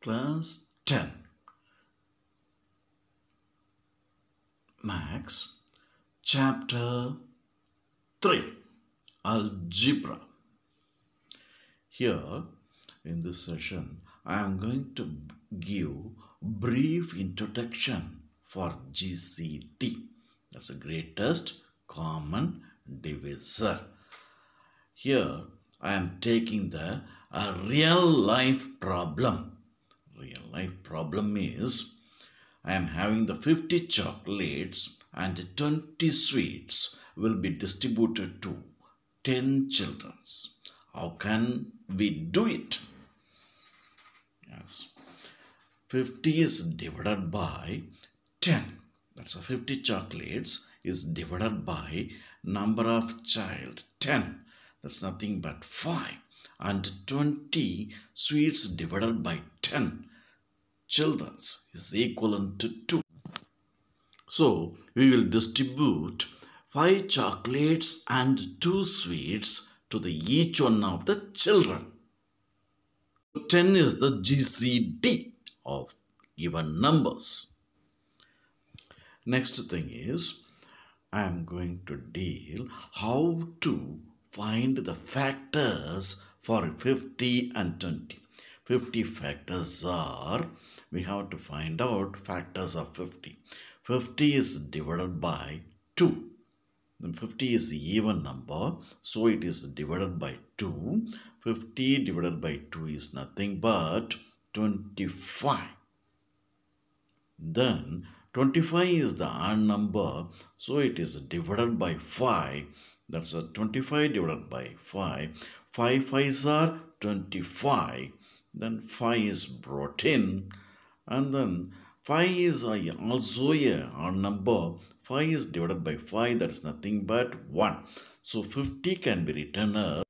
Class 10 Maths Chapter 3 Algebra. Here in this session I am going to give brief introduction for GCD that's the greatest common divisor. Here I am taking the a real life problem real life problem is I am having the 50 chocolates and 20 sweets will be distributed to 10 children. How can we do it? Yes. 50 is divided by 10. That's a 50 chocolates is divided by number of child 10. That's nothing but 5. And 20 sweets divided by 10 children's is equivalent to 2. So we will distribute 5 chocolates and 2 sweets to the each one of the children. 10 is the GCD of given numbers. Next thing is I am going to deal how to find the factors for 50 and 20. 50 factors are we have to find out factors of 50. 50 is divided by 2. Then 50 is even number, so it is divided by 2. 50 divided by 2 is nothing but 25. Then 25 is the odd number, so it is divided by 5. That's a 25 divided by 5. 5 5s are 25. Then 5 is brought in. And then 5 is also a odd number. 5 is divided by 5 that is nothing but 1 so 50 can be written as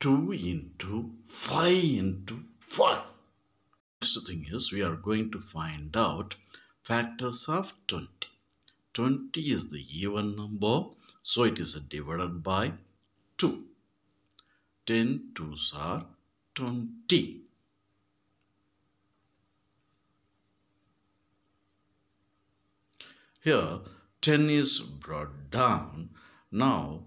2 into 5 into 5 next thing is we are going to find out factors of 20 20 is the even number so it is divided by 2 10 twos are 20 Here 10 is brought down. Now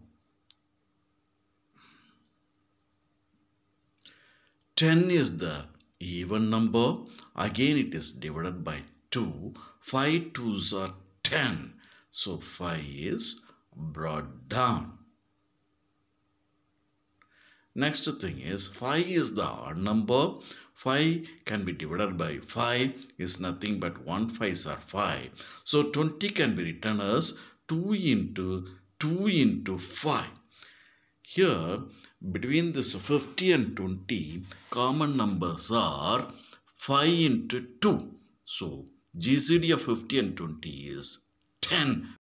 10 is the even number. Again it is divided by 2. 5 twos are 10. So 5 is brought down. Next thing is 5 is the odd number. 5 can be divided by 5 is nothing but 1 5s are 5. So 20 can be written as 2 into 2 into 5. Here between this 50 and 20 common numbers are 5 into 2. So GCD of 50 and 20 is 10